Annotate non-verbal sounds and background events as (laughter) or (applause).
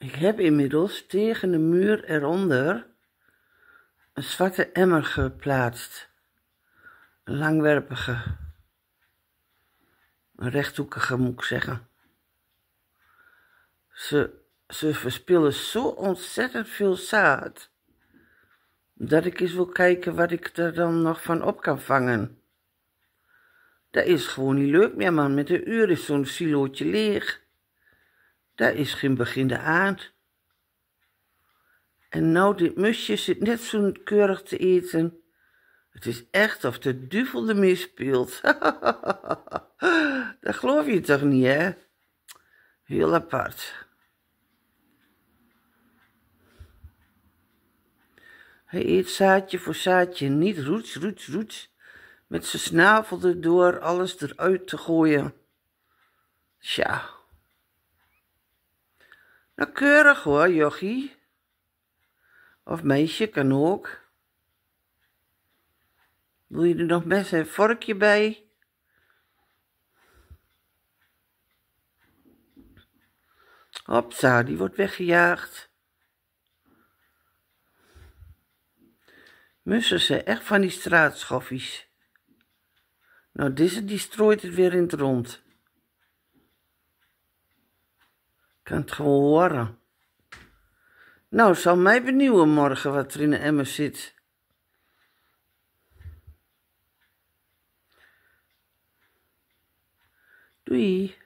Ik heb inmiddels tegen de muur eronder een zwarte emmer geplaatst. Een langwerpige. Een rechthoekige moet ik zeggen. Ze, ze verspillen zo ontzettend veel zaad. Dat ik eens wil kijken wat ik er dan nog van op kan vangen. Dat is gewoon niet leuk meer, man. Met een uur is zo'n silootje leeg. Daar is geen begin aan. En nou, dit musje zit net zo keurig te eten. Het is echt of de duivel ermee speelt. (laughs) dat geloof je toch niet, hè? Heel apart. Hij eet zaadje voor zaadje, niet roets, roets, roets, met zijn snavel erdoor alles eruit te gooien. Tja. Nou, keurig hoor, jochie. Of meisje, kan ook. Wil je er nog mes en vorkje bij? Hopsa, die wordt weggejaagd. Mussen zijn echt van die straatschoffies. Nou, deze die strooit het weer in het rond. Kan het gewoon horen. Nou, zal mij benieuwen morgen wat er in de emmer zit. Doei.